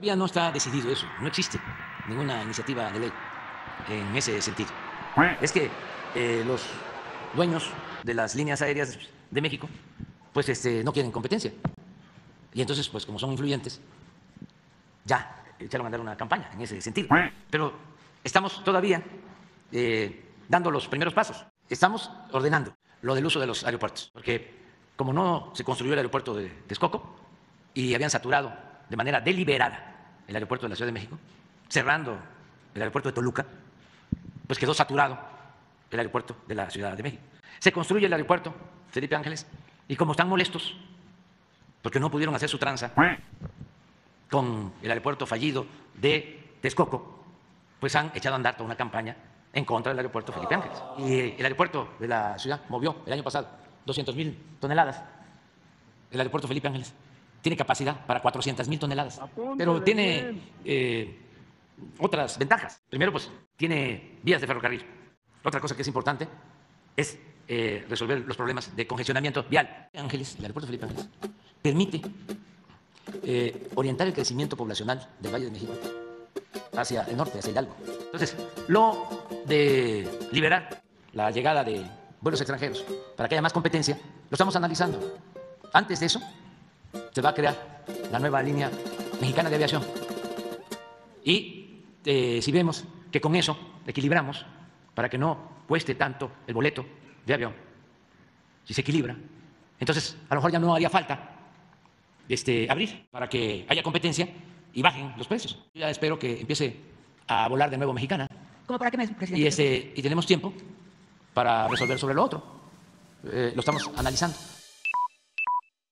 Todavía no está decidido eso, no existe ninguna iniciativa de ley en ese sentido. Es que eh, los dueños de las líneas aéreas de México pues este, no quieren competencia. Y entonces, pues como son influyentes, ya echaron a andar una campaña en ese sentido. Pero estamos todavía eh, dando los primeros pasos. Estamos ordenando lo del uso de los aeropuertos, porque como no se construyó el aeropuerto de Texcoco y habían saturado de manera deliberada el aeropuerto de la Ciudad de México, cerrando el aeropuerto de Toluca, pues quedó saturado el aeropuerto de la Ciudad de México. Se construye el aeropuerto Felipe Ángeles y como están molestos porque no pudieron hacer su tranza con el aeropuerto fallido de Texcoco, pues han echado a andar toda una campaña en contra del aeropuerto Felipe Ángeles. Y el aeropuerto de la ciudad movió el año pasado 200 mil toneladas. El aeropuerto Felipe Ángeles tiene capacidad para 400 mil toneladas, pero tiene eh, otras ventajas. Primero, pues tiene vías de ferrocarril. Otra cosa que es importante es eh, resolver los problemas de congestionamiento vial. Ángeles, el aeropuerto Felipe Ángeles, permite eh, orientar el crecimiento poblacional del Valle de México hacia el norte, hacia Hidalgo. Entonces, lo de liberar la llegada de vuelos extranjeros para que haya más competencia, lo estamos analizando. Antes de eso, se va a crear la nueva línea mexicana de aviación. Y eh, si vemos que con eso equilibramos para que no cueste tanto el boleto de avión, si se equilibra, entonces a lo mejor ya no haría falta este, abrir para que haya competencia y bajen los precios. Yo ya espero que empiece a volar de nuevo mexicana. ¿Cómo para qué mes, presidente? Y, este, y tenemos tiempo para resolver sobre lo otro. Eh, lo estamos analizando.